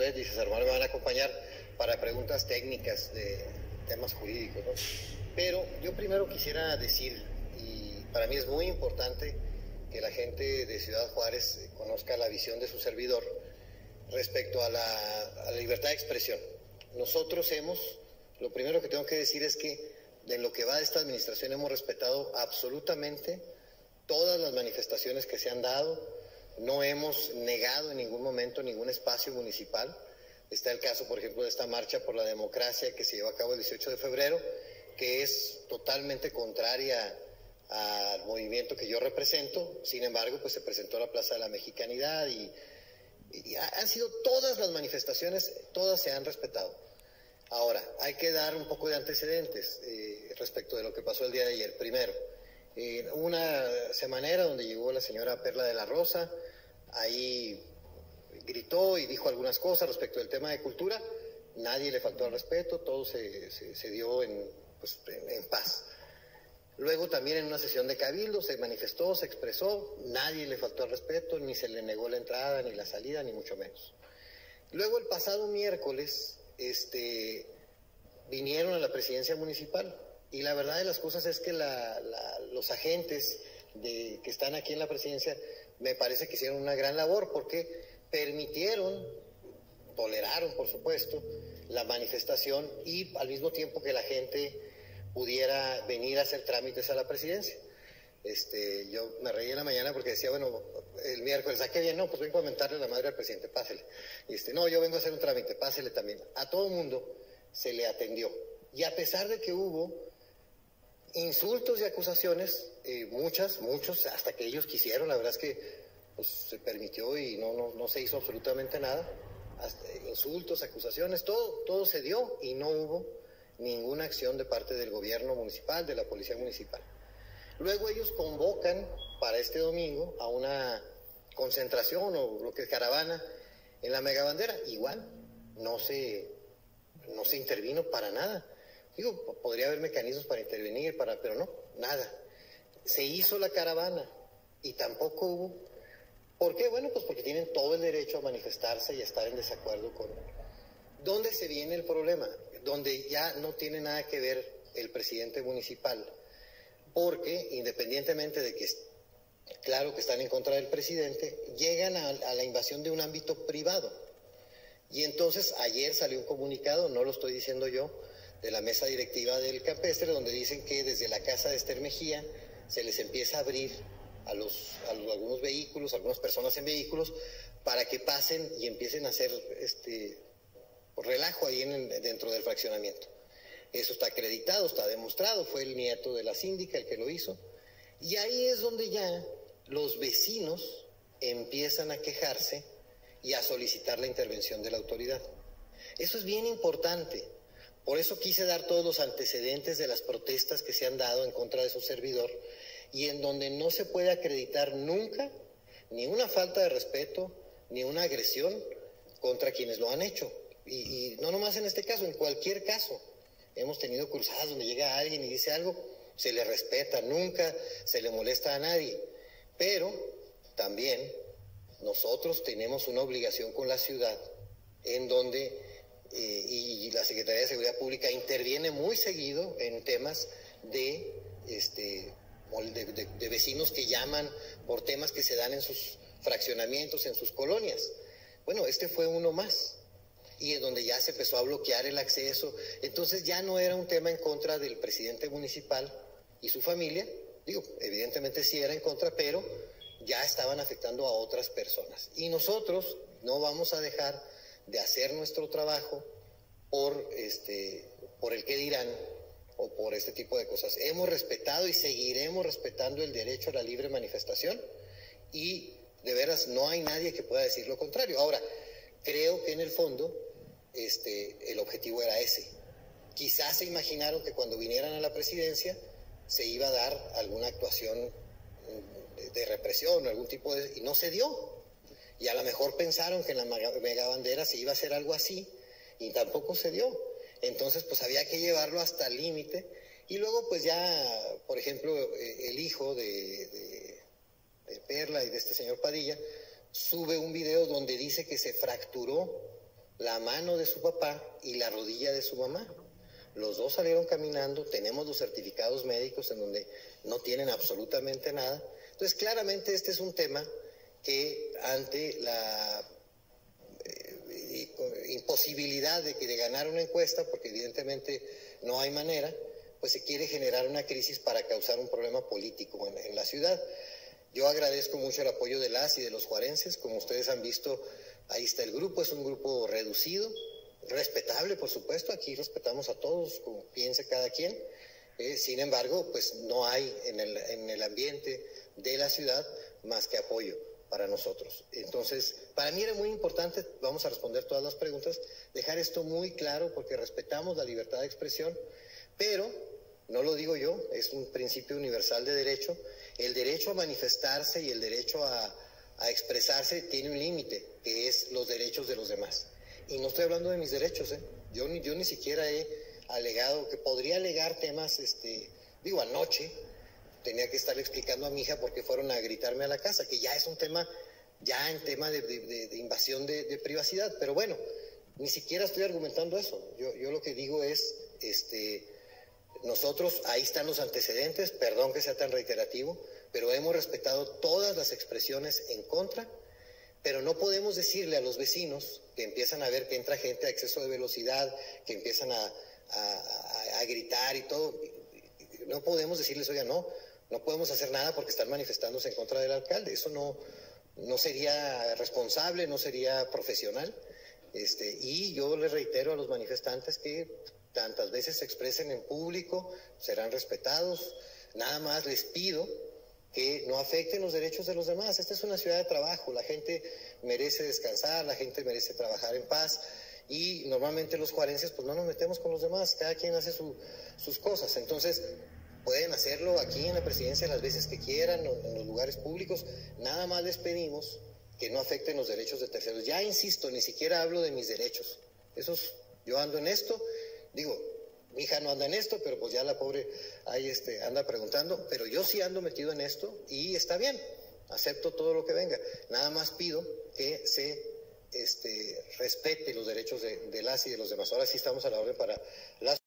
Josué y César Manuel me van a acompañar para preguntas técnicas de temas jurídicos. ¿no? Pero yo primero quisiera decir, y para mí es muy importante que la gente de Ciudad Juárez conozca la visión de su servidor respecto a la, a la libertad de expresión. Nosotros hemos, lo primero que tengo que decir es que en lo que va de esta administración hemos respetado absolutamente todas las manifestaciones que se han dado, no hemos negado en ningún momento ningún espacio municipal. Está el caso, por ejemplo, de esta marcha por la democracia que se llevó a cabo el 18 de febrero, que es totalmente contraria al movimiento que yo represento. Sin embargo, pues se presentó a la Plaza de la Mexicanidad y, han sido todas las manifestaciones, todas se han respetado. Ahora, hay que dar un poco de antecedentes eh, respecto de lo que pasó el día de ayer. Primero, eh, una semanera donde llegó la señora Perla de la Rosa, ahí gritó y dijo algunas cosas respecto del tema de cultura, nadie le faltó al respeto, todo se, se, dio en, pues, en, paz. Luego también en una sesión de cabildo se manifestó, se expresó, nadie le faltó al respeto, ni se le negó la entrada, ni la salida, ni mucho menos. Luego el pasado miércoles este, vinieron a la presidencia municipal y la verdad de las cosas es que los agentes que están aquí en la presidencia me parece que hicieron una gran labor porque permitieron, toleraron por supuesto, la manifestación y al mismo tiempo que la gente pudiera venir a hacer trámites a la presidencia. Este, yo me reí en la mañana porque decía, bueno, el miércoles, ¿a qué bien? No, pues vengo a comentarle a la madre al presidente, pásele. Y este, no, yo vengo a hacer un trámite, pásele también. A todo mundo se le atendió. Y a pesar de que hubo insultos y acusaciones, eh, muchas, muchos, hasta que ellos quisieron, la verdad es que pues, se permitió y no, no, no se hizo absolutamente nada. Hasta, insultos, acusaciones, todo, todo se dio y no hubo ninguna acción de parte del gobierno municipal, de la policía municipal. Luego ellos convocan para este domingo a una concentración o lo que es caravana en la megabandera. Igual, no se, no se intervino para nada. Digo, podría haber mecanismos para intervenir, para, pero no, nada. Se hizo la caravana y tampoco hubo. ¿Por qué? Bueno, pues porque tienen todo el derecho a manifestarse y a estar en desacuerdo con. ¿Dónde se viene el problema? Donde ya no tiene nada que ver el presidente municipal porque independientemente de que claro que están en contra del presidente, llegan a, a, la invasión de un ámbito privado. Y entonces ayer salió un comunicado, no lo estoy diciendo yo, de la mesa directiva del campestre, donde dicen que desde la casa de Esther Mejía se les empieza a abrir a, los, a, algunos vehículos, a algunas personas en vehículos, para que pasen y empiecen a hacer este relajo ahí en, dentro del fraccionamiento. Eso está acreditado, está demostrado, fue el nieto de la síndica el que lo hizo. Y ahí es donde ya los vecinos empiezan a quejarse y a solicitar la intervención de la autoridad. Eso es bien importante. Por eso quise dar todos los antecedentes de las protestas que se han dado en contra de su servidor y en donde no se puede acreditar nunca ni una falta de respeto ni una agresión contra quienes lo han hecho. Y, no nomás en este caso, en cualquier caso. Hemos tenido cruzadas donde llega alguien y dice algo, se le respeta, nunca se le molesta a nadie. Pero también nosotros tenemos una obligación con la ciudad en donde eh, y la Secretaría de Seguridad Pública interviene muy seguido en temas de, este, de, de, de vecinos que llaman por temas que se dan en sus fraccionamientos, en sus colonias. Bueno, este fue uno más y en donde ya se empezó a bloquear el acceso. Entonces ya no era un tema en contra del presidente municipal y su familia, digo, evidentemente sí era en contra, pero ya estaban afectando a otras personas. Y nosotros no vamos a dejar de hacer nuestro trabajo por, este, por el que dirán o por este tipo de cosas. Hemos respetado y seguiremos respetando el derecho a la libre manifestación y de veras no hay nadie que pueda decir lo contrario. Ahora, creo que en el fondo este, el objetivo era ese. Quizás se imaginaron que cuando vinieran a la presidencia se iba a dar alguna actuación de, represión, algún tipo de... y no se dio. Y a lo mejor pensaron que en la mega bandera se iba a hacer algo así y tampoco se dio. Entonces pues había que llevarlo hasta el límite y luego pues ya, por ejemplo, el hijo de, de, de Perla y de este señor Padilla sube un video donde dice que se fracturó la mano de su papá y la rodilla de su mamá. Los dos salieron caminando, tenemos los certificados médicos en donde no tienen absolutamente nada. Entonces, claramente este es un tema que ante la eh, imposibilidad de, de ganar una encuesta, porque evidentemente no hay manera, pues se quiere generar una crisis para causar un problema político en, la ciudad. Yo agradezco mucho el apoyo de las y de los juarenses, como ustedes han visto, ahí está el grupo, es un grupo reducido, respetable, por supuesto, aquí respetamos a todos, como piense cada quien. Eh, sin embargo, pues no hay en el, en el ambiente de la ciudad más que apoyo para nosotros. Entonces, para mí era muy importante, vamos a responder todas las preguntas, dejar esto muy claro porque respetamos la libertad de expresión, pero no lo digo yo, es un principio universal de derecho. El derecho a manifestarse y el derecho a, expresarse tiene un límite, que es los derechos de los demás. Y no estoy hablando de mis derechos, ¿eh? Yo ni, yo ni siquiera he alegado, que podría alegar temas, este, digo, anoche tenía que estarle explicando a mi hija por qué fueron a gritarme a la casa, que ya es un tema, ya en tema de invasión de, privacidad, pero bueno, ni siquiera estoy argumentando eso. Yo, yo lo que digo es, este, nosotros, ahí están los antecedentes, perdón que sea tan reiterativo, pero hemos respetado todas las expresiones en contra pero no podemos decirle a los vecinos que empiezan a ver que entra gente a exceso de velocidad, que empiezan a, a, gritar y todo. No podemos decirles, oiga, no, no podemos hacer nada porque están manifestándose en contra del alcalde. Eso no, no sería responsable, no sería profesional. Este, y yo les reitero a los manifestantes que tantas veces se expresen en público, serán respetados. Nada más les pido que no afecten los derechos de los demás. Esta es una ciudad de trabajo, la gente merece descansar, la gente merece trabajar en paz y normalmente los juarenses pues no nos metemos con los demás, cada quien hace sus cosas. Entonces pueden hacerlo aquí en la presidencia las veces que quieran o en los lugares públicos, nada más les pedimos que no afecten los derechos de terceros. Ya insisto, ni siquiera hablo de mis derechos. Esos, yo ando en esto, digo, mi hija no anda en esto, pero pues ya la pobre ahí este, anda preguntando, pero yo sí ando metido en esto y está bien, acepto todo lo que venga. Nada más pido que se este, respete los derechos de, de las y de los demás. Ahora sí estamos a la orden para las